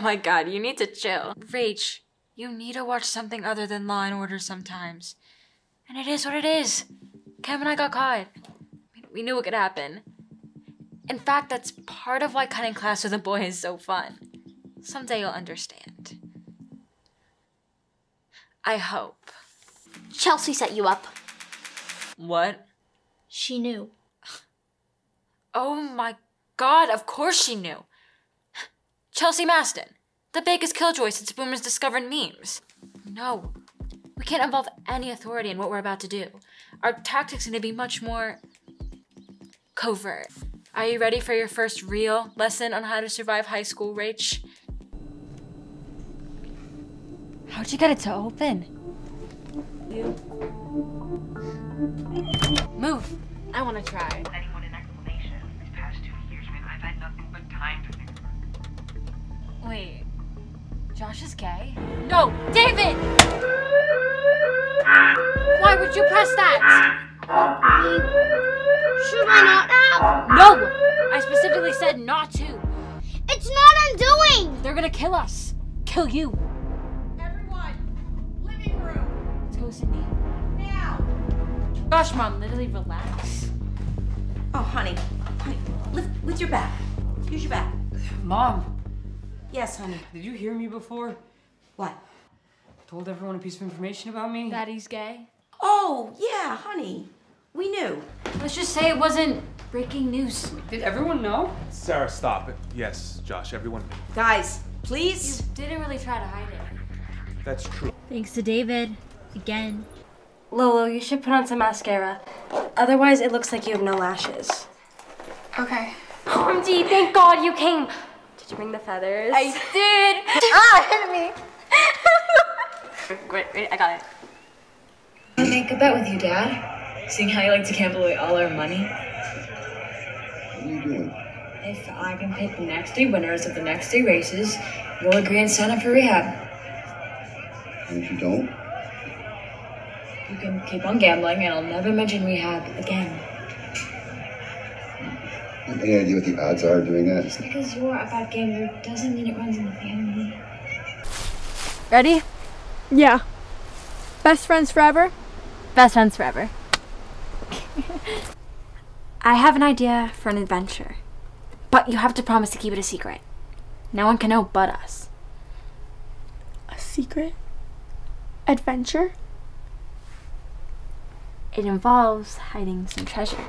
Oh my god, you need to chill. Rach, you need to watch something other than Law and Order sometimes. And it is what it is. Cam and I got caught. We knew it could happen. In fact, that's part of why cutting class with a boy is so fun. Someday you'll understand. I hope. Chelsea set you up. What? She knew. Oh my god, of course she knew. Chelsea Maston, the biggest killjoy since boomers discovered memes. No, we can't involve any authority in what we're about to do. Our tactics need to be much more covert. Are you ready for your first real lesson on how to survive high school, Rach? How'd you get it to open? Move. I want to try. Josh is gay? No! David! Why would you press that? Should I not now? No! I specifically said not to. It's not undoing! They're gonna kill us. Kill you. Everyone, living room, Let's go, Sydney. now! Gosh, Mom, literally relax. Oh, honey, honey, lift with your back. Use your back. Mom, Yes, honey. did you hear me before? What? Told everyone a piece of information about me? Daddy's gay. Oh, yeah, honey. We knew. Let's just say it wasn't breaking news. Did everyone know? Sarah, stop it. Yes, Josh, everyone. Guys, please. Didn't really try to hide it. That's true. Thanks to David. Again. Lolo, you should put on some mascara. Otherwise, it looks like you have no lashes. Okay. OMG, thank God you came. Did you bring the feathers? I did! ah, hit me! wait, wait, I got it. I'll make a bet with you, Dad. Seeing how you like to gamble away all our money. What are you doing? If I can pick the next three winners of the next three races, you'll agree and sign up for rehab. And if you don't, You can keep on gambling, and I'll never mention rehab again. Any idea what the odds are of doing that? Just because you're a bad gambler doesn't mean it runs in the family. Ready? Yeah. Best friends forever? Best friends forever. I have an idea for an adventure, but you have to promise to keep it a secret. No one can know but us. A secret? Adventure? It involves hiding some treasure.